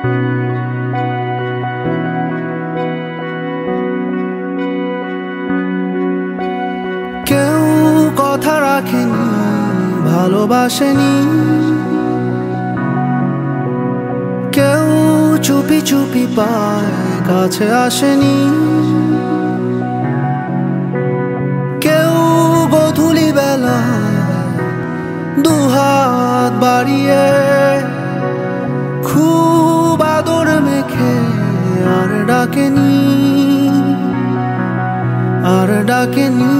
কেউ কথা রাখেনি, ভালোবাসেনি। কেউ চুপি চুপি পায়, কাছে আসেনি। কেউ গধুলি বেলা দুহাত বাড়িয়ে ডাকেনি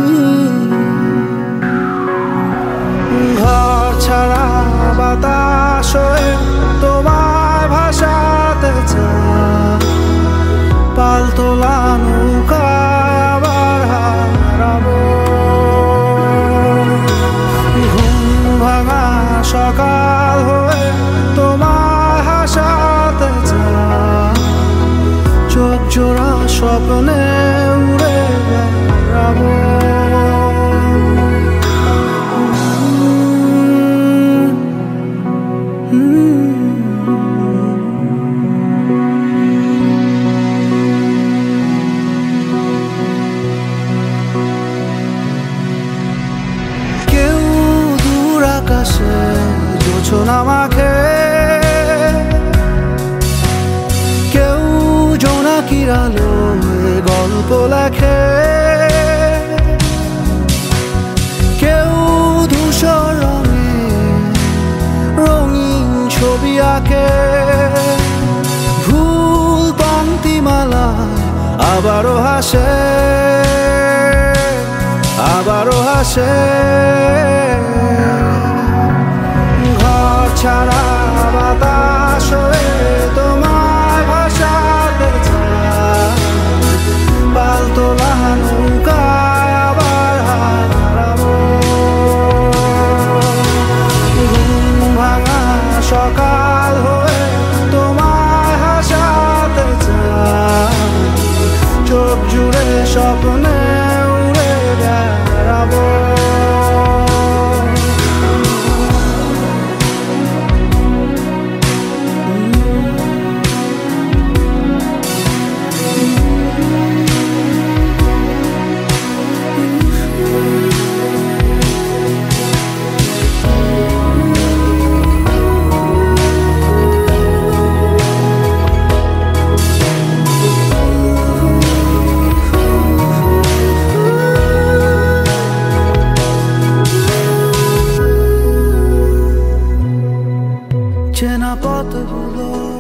ঘর ছাড়া বাতাস তোমার ভাষাতে পালতোলা হারাবো। ঘুম ভাঙা সকাল হয়ে তোমার হাসাতে চোখ জোড়া স্বপ্নে আকাশে জোছনা মাখে কেউ জোনাকির আলো গল্প লেখে। কেউ ধূসর রঙে রঙিন ছবি আঁকে। ভুল পঙ্ক্তিমালা আবারও হাসে আবারও হাসে। I bought the blue